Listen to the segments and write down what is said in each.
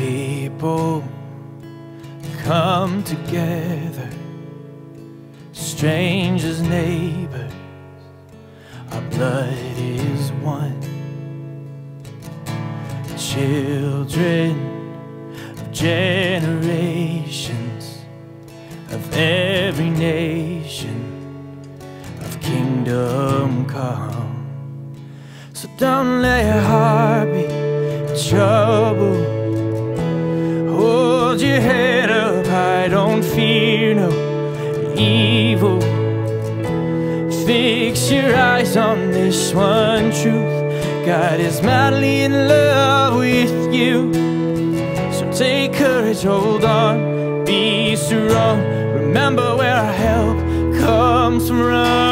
people come together, strangers, neighbors, our blood is one. Children of generations, of every nation, of kingdom come. So don't let your heart be troubled fear no evil. Fix your eyes on this one truth God is madly in love with you. So take courage, hold on, be strong. Remember where our help comes from.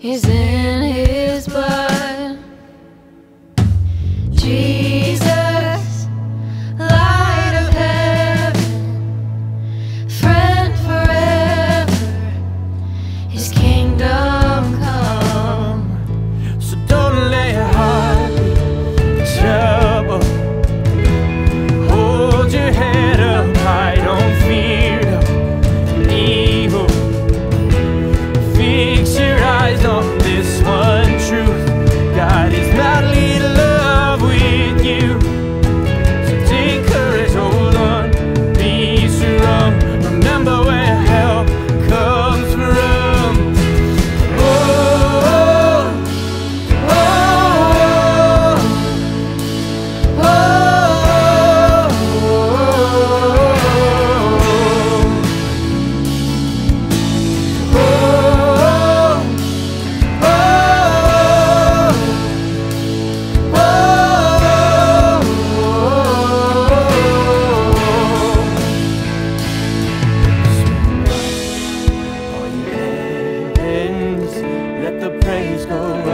Is in here. go. go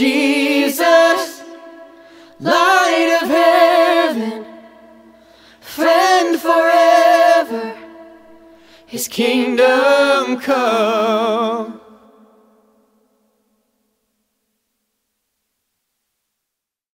Jesus, light of heaven, friend forever, his kingdom come.